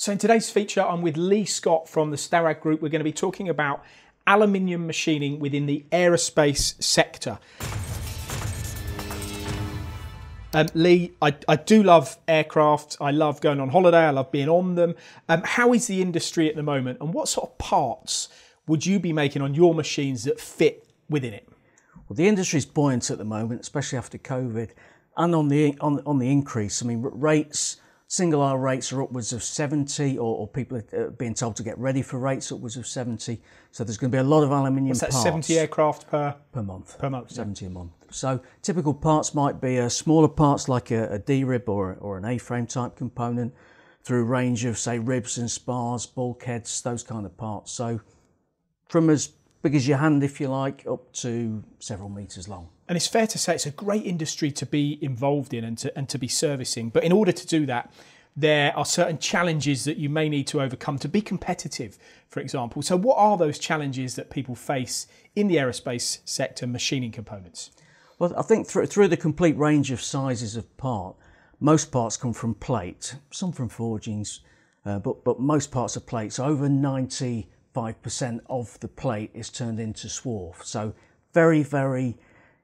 So, in today's feature, I'm with Lee Scott from the Starrag Group. We're going to be talking about aluminium machining within the aerospace sector. Um, Lee, I, I do love aircraft. I love going on holiday. I love being on them. Um, how is the industry at the moment, and what sort of parts would you be making on your machines that fit within it? Well, the industry is buoyant at the moment, especially after COVID, and on the on, on the increase. I mean, rates Single aisle rates are upwards of 70, or, or, people are being told to get ready for rates upwards of 70. So there's going to be a lot of aluminium What's that, parts. 70 aircraft per? Per month. Per month. 70 yeah. a month. So typical parts might be uh, smaller parts like a, a D-rib or, or an A-frame type component through a range of, say, ribs and spars, bulkheads, those kind of parts. So from as big as your hand, if you like, up to several metres long. And it's fair to say it's a great industry to be involved in and to, and to be servicing. But in order to do that, there are certain challenges that you may need to overcome to be competitive, for example. So, what are those challenges that people face in the aerospace sector machining components? Well, I think through, through the complete range of sizes of part, most parts come from plate, some from forgings, uh, but, but most parts are plate. So, over 95% of the plate is turned into swarf. So, very, very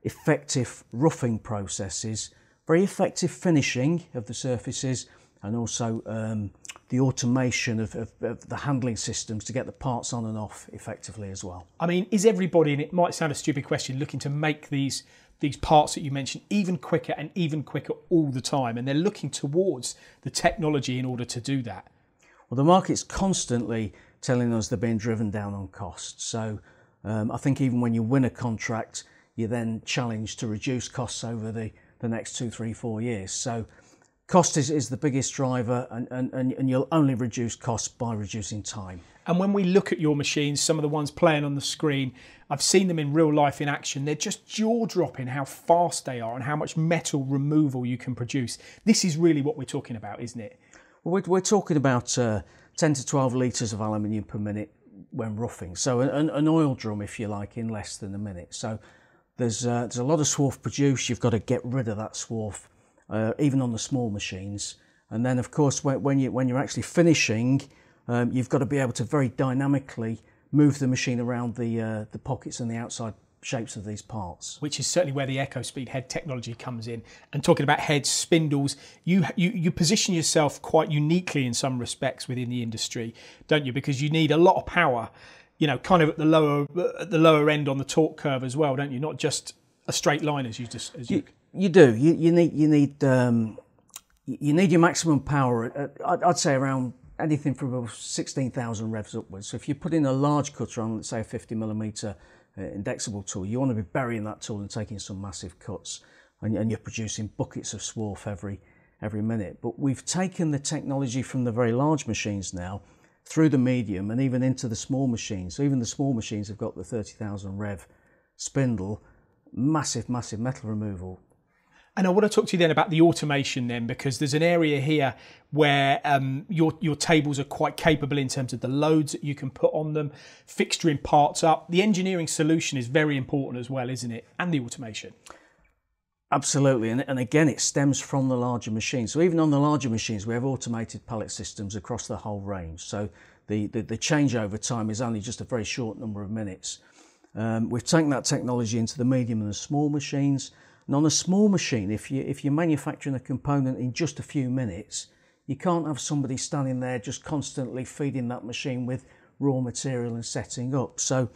effective roughing processes, very effective finishing of the surfaces, and also um, the automation of, of, of, the handling systems to get the parts on and off effectively as well. I mean, is everybody, and it might sound a stupid question, looking to make these these parts that you mentioned even quicker and even quicker all the time, and they're looking towards the technology in order to do that? Well, the market's constantly telling us they're being driven down on costs. So um, I think even when you win a contract, you're then challenged to reduce costs over the, the next two, three, four years. So cost is, is the biggest driver and, and, and you'll only reduce costs by reducing time. And when we look at your machines, some of the ones playing on the screen, I've seen them in real life in action. They're just jaw dropping how fast they are and how much metal removal you can produce. This is really what we're talking about, isn't it? Well, we're, we're talking about uh, 10 to 12 litres of aluminium per minute when roughing. So an, an oil drum, if you like, in less than a minute. So there's, uh, there's a lot of swarf produced. You've got to get rid of that swarf, uh, even on the small machines. And then, of course, when, when, you, when you're actually finishing, um, you've got to be able to very dynamically move the machine around the, uh, the pockets and the outside shapes of these parts. Which is certainly where the Ecospeed head technology comes in. And talking about heads, spindles, you, you, you position yourself quite uniquely in some respects within the industry, don't you? Because you need a lot of power you know, kind of at the lower at the lower end on the torque curve as well, don't you? Not just a straight line as you just as you. You, you do. You, you need you need um, you need your maximum power. At, I'd say around anything from sixteen thousand revs upwards. So if you put in a large cutter on, let's say a fifty millimeter uh, indexable tool, you want to be burying that tool and taking some massive cuts, and, and you're producing buckets of swarf every every minute. But we've taken the technology from the very large machines now through the medium and even into the small machines. So even the small machines have got the 30,000 rev spindle, massive, massive metal removal. And I want to talk to you then about the automation then, because there's an area here where um, your your tables are quite capable in terms of the loads that you can put on them, fixturing parts up. The engineering solution is very important as well, isn't it? And the automation. Absolutely, and, and again, it stems from the larger machines. So even on the larger machines, we have automated pallet systems across the whole range. So the, the, the changeover time is only just a very short number of minutes. Um, we've taken that technology into the medium and the small machines. And on a small machine, if, you, if you're manufacturing a component in just a few minutes, you can't have somebody standing there just constantly feeding that machine with raw material and setting up. So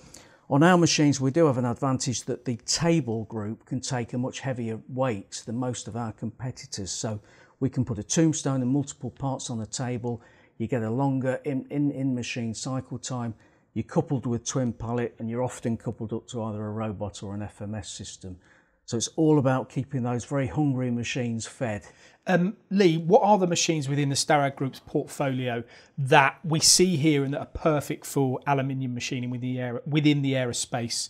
on our machines, we do have an advantage that the table group can take a much heavier weight than most of our competitors. So we can put a tombstone and multiple parts on a table. You get a longer in, in, in machine cycle time. You're coupled with twin pallet and you're often coupled up to either a robot or an FMS system. So it's all about keeping those very hungry machines fed. Um, Lee, what are the machines within the Starrag Group's portfolio that we see here and that are perfect for aluminium machining within the, air, within the aerospace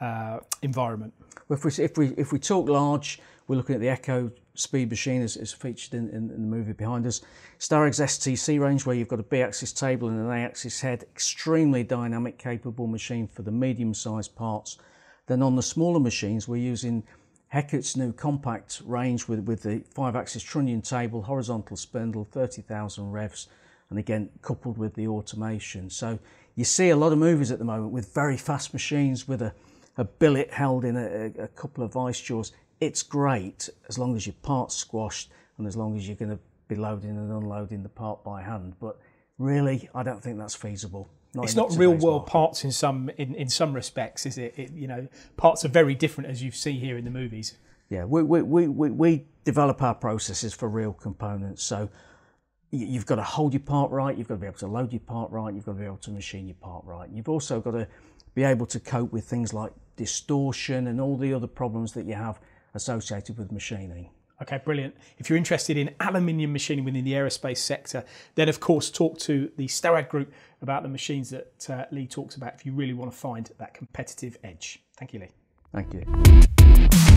uh, environment? Well, if we, if, we, if we talk large, we're looking at the Echo Speed machine as, as featured in, in, in, the movie behind us. Starrag's STC range, where you've got a B-axis table and an A-axis head, extremely dynamic, capable machine for the medium-sized parts. Then on the smaller machines, we're using Heckert's new compact range with, with the five axis trunnion table, horizontal spindle, 30,000 revs, and again coupled with the automation. So you see a lot of movies at the moment with very fast machines with a, a billet held in a, a couple of vice jaws. It's great as long as your part's squashed and as long as you're going to be loading and unloading the part by hand. But really, I don't think that's feasible. Not it's not real world market. parts in some in, in some respects, is it? it? You know, parts are very different as you see here in the movies. Yeah, we, we, we, we, we develop our processes for real components. So you've got to hold your part right, you've got to be able to load your part right, you've got to be able to machine your part right. You've also got to be able to cope with things like distortion and all the other problems that you have associated with machining. Okay, brilliant. If you're interested in aluminium machining within the aerospace sector, then of course talk to the Starrag Group about the machines that uh, Lee talks about if you really want to find that competitive edge. Thank you, Lee. Thank you.